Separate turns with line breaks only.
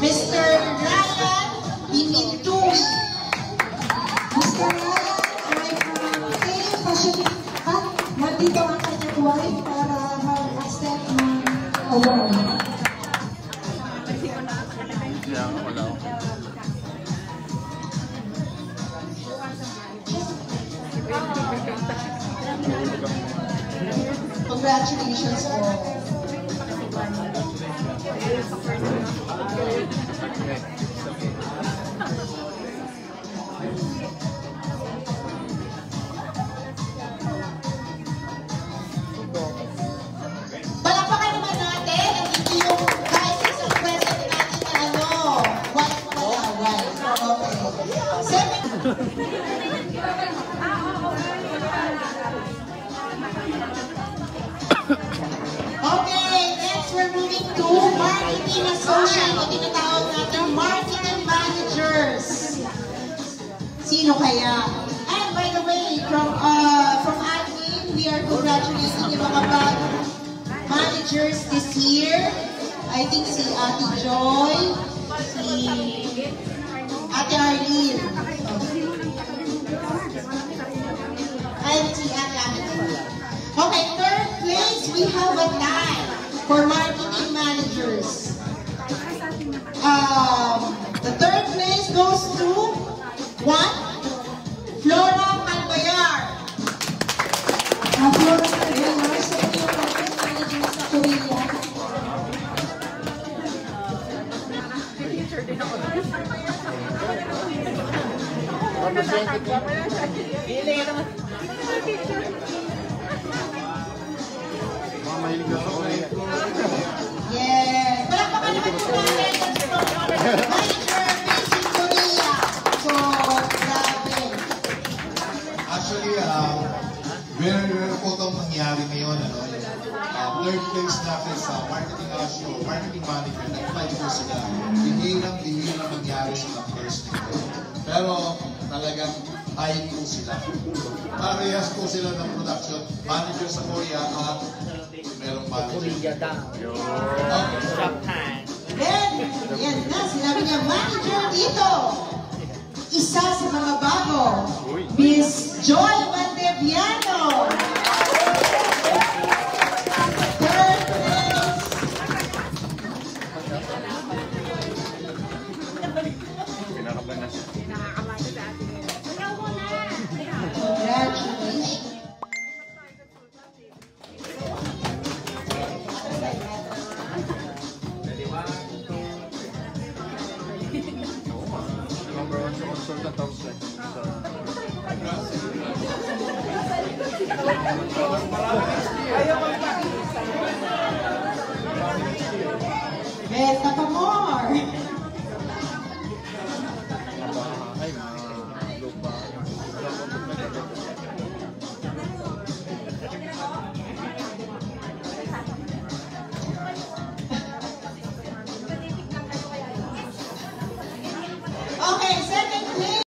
Mr. Ryan
Imintui. Mr. Ryan ay
from Fame Fashion at nandito ang kanyang wife para mag-accept ng award. Yeah, wala ako. Congratulations all. Okay, next we're moving to marketing associate o natin marketing managers. Sino kaya? And by the way, from uh, from admin, we are congratulating yung mga bagong managers this year. I think si Ate Joy, si Okay, third place, we have a tie for marketing managers. Um, the third place goes to Yes. Palakpakan naman po natin manager facing Korea. So, grabe.
Actually, uh, very rare po itong nangyari ngayon. Ano? Uh, third place natin sa marketing house show, marketing manager, nag-fight po sila. Bihirang bihirang nangyari sa first nito. Pero talagang high po sila. Parehas po sila ng production. Manager sa Korea at merong manager.
Korea daw.
Okay.
Japan.
Then, yan na, sinabi niya, manager dito. Isa sa mga bago, Miss Joy Valdeviano. Third
professor cantar os
sexos. Essa bom?